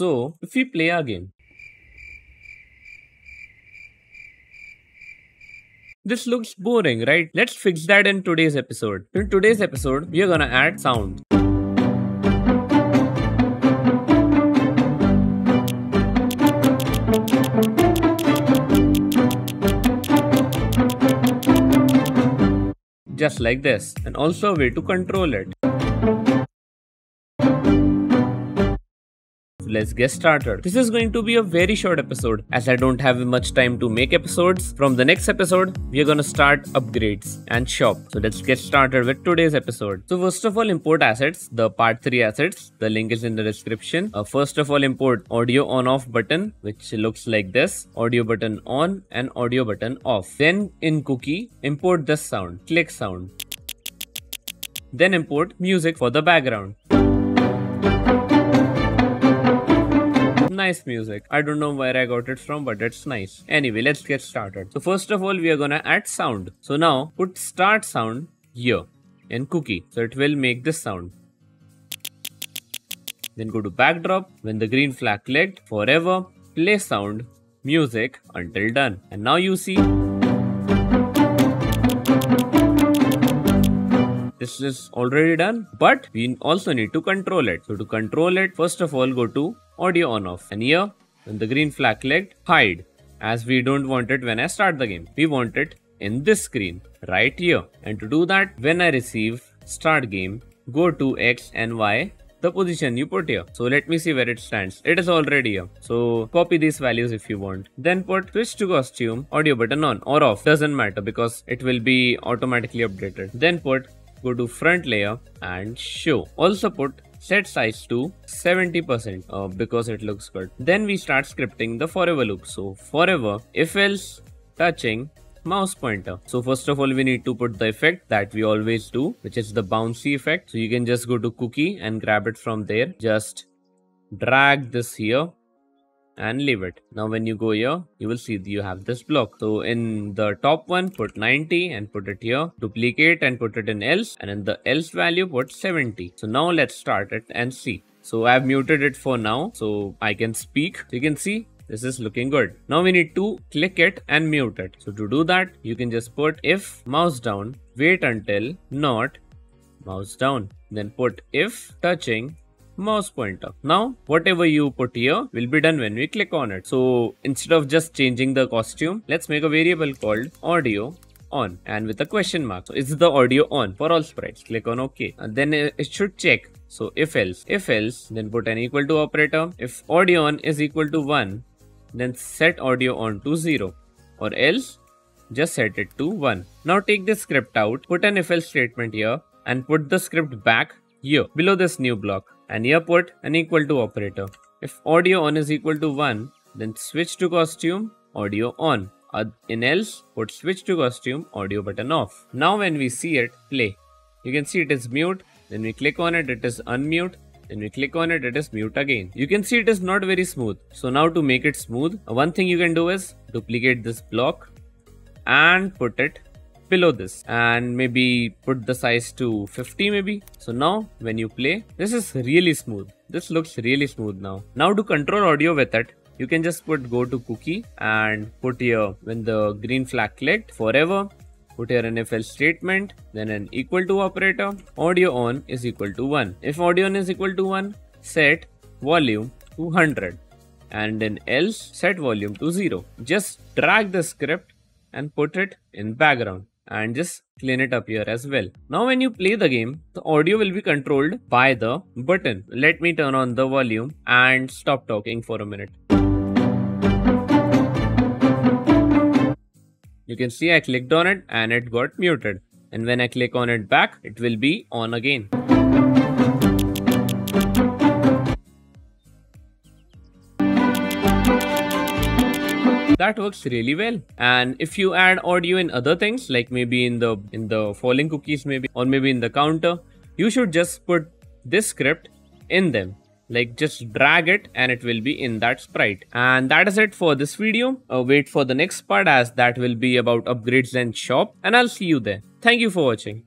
So if we play game, This looks boring, right? Let's fix that in today's episode. In today's episode, we are gonna add sound. Just like this, and also a way to control it. Let's get started. This is going to be a very short episode as I don't have much time to make episodes. From the next episode, we are gonna start upgrades and shop. So let's get started with today's episode. So first of all, import assets, the part 3 assets. The link is in the description. Uh, first of all, import audio on off button, which looks like this. Audio button on and audio button off. Then in cookie, import this sound, click sound. Then import music for the background. Nice music. I don't know where I got it from, but it's nice. Anyway, let's get started. So first of all, we are gonna add sound. So now put start sound here in cookie. So it will make this sound. Then go to backdrop. When the green flag clicked, forever, play sound, music until done. And now you see this is already done but we also need to control it so to control it first of all go to audio on off and here when the green flag clicked hide as we don't want it when I start the game we want it in this screen right here and to do that when I receive start game go to X and Y the position you put here. So let me see where it stands. It is already here. So copy these values if you want. Then put switch to costume, audio button on or off. Doesn't matter because it will be automatically updated. Then put go to front layer and show. Also put set size to 70% uh, because it looks good. Then we start scripting the forever loop. So forever if else touching mouse pointer. So first of all we need to put the effect that we always do which is the bouncy effect. So you can just go to cookie and grab it from there. Just drag this here and leave it. Now when you go here, you will see you have this block. So in the top one, put 90 and put it here. Duplicate and put it in else and in the else value, put 70. So now let's start it and see. So I've muted it for now so I can speak. So you can see this is looking good. Now we need to click it and mute it. So to do that, you can just put if mouse down, wait until not mouse down. Then put if touching mouse pointer. Now, whatever you put here will be done when we click on it. So instead of just changing the costume, let's make a variable called audio on and with a question mark. So is the audio on for all sprites? Click on OK. And then it should check. So if else, if else, then put an equal to operator. If audio on is equal to 1, then set audio on to 0 or else just set it to 1. Now take this script out, put an if else statement here and put the script back here below this new block and here put an equal to operator. If audio on is equal to 1, then switch to costume, audio on. In else, put switch to costume, audio button off. Now when we see it, play. You can see it is mute, then we click on it, it is unmute, then we click on it, it is mute again. You can see it is not very smooth. So now to make it smooth, one thing you can do is duplicate this block and put it below this and maybe put the size to 50 maybe. So now when you play, this is really smooth. This looks really smooth now. Now to control audio with it, you can just put go to cookie and put here when the green flag clicked forever put here an statement then an equal to operator audio on is equal to 1 if audio on is equal to 1 set volume to 100 and then else set volume to 0 just drag the script and put it in background and just clean it up here as well. Now when you play the game, the audio will be controlled by the button. Let me turn on the volume and stop talking for a minute. You can see I clicked on it and it got muted. And when I click on it back, it will be on again. That works really well. And if you add audio in other things like maybe in the in the falling cookies maybe or maybe in the counter you should just put this script in them. Like just drag it and it will be in that sprite. And that is it for this video. Uh, wait for the next part as that will be about upgrades and shop. And i'll see you there. Thank you for watching